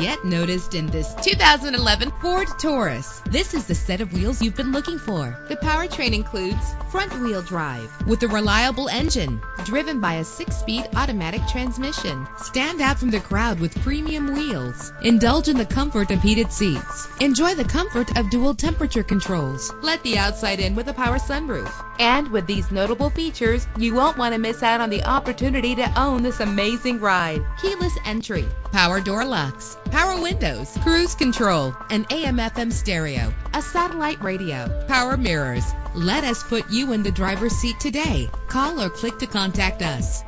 Get noticed in this 2011 Ford Taurus. This is the set of wheels you've been looking for. The powertrain includes front-wheel drive with a reliable engine driven by a six-speed automatic transmission. Stand out from the crowd with premium wheels. Indulge in the comfort of heated seats. Enjoy the comfort of dual temperature controls. Let the outside in with a power sunroof. And with these notable features, you won't want to miss out on the opportunity to own this amazing ride. Keyless entry, power door locks, power windows, cruise control, an AM FM stereo, a satellite radio, power mirrors. Let us put you in the driver's seat today. Call or click to contact us.